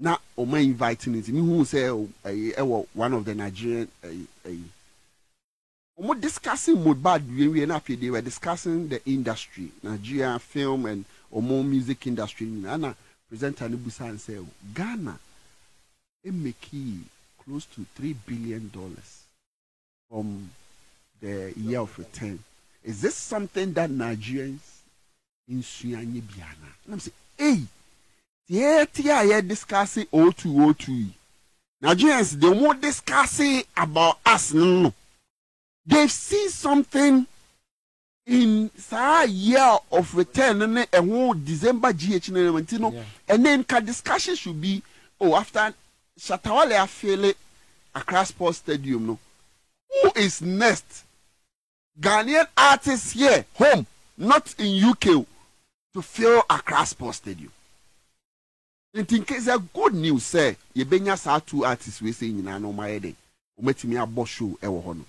na ɔma invite no nti mehu sɛ ɛyi ɛwɔ one of the nigerian ɛyi ɛyi ɔmo discussing mohbad wiewie na they were discussing the industry nigeria film and oh, ɔmo music industry. Nyinaa na presenter no n sɛ ghana emeki close to three billion dollars from the year of return is this something that nigerians nsua nye biana na m sɛ tiɛ a yɛ discussing o two o two yi. Nigerians they won discussing about us no no they've seen something in saa year of return ne ɛho december gh ne ne nti no Yeah. and then ka discussion should be oh after Shatta Wale afele accra sports stadium no. Who is next? Ghanaian artists here home not in uk to fill accra sports stadium nti nke sɛ good news sɛ yɛbɛnya saa two artists wei sɛ nyinaa na ɔmayɛ den ɔmatumi abɔ show ɛwɔ hɔ no